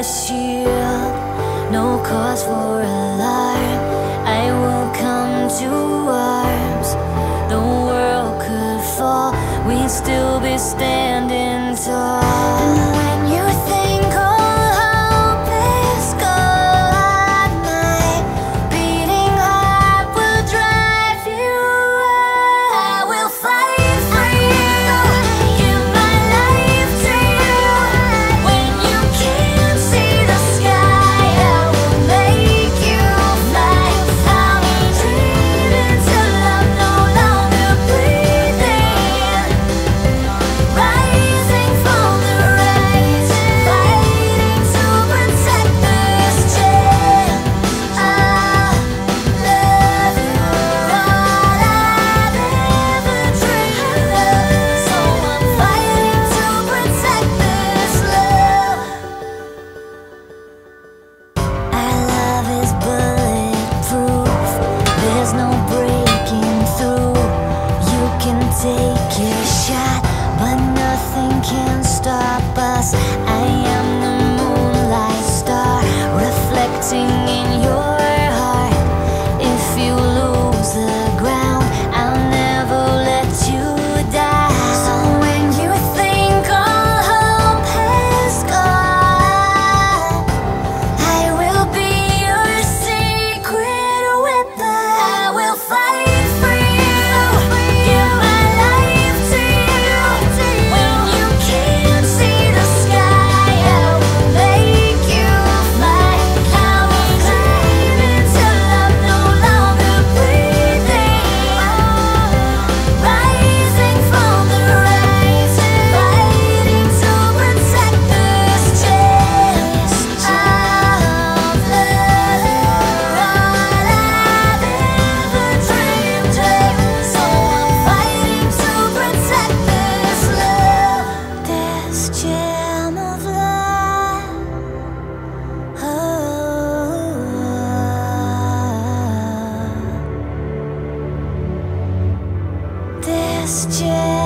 a shield, no cause for alarm. I will come to arms. The world could fall, we'd still be standing. sing. 却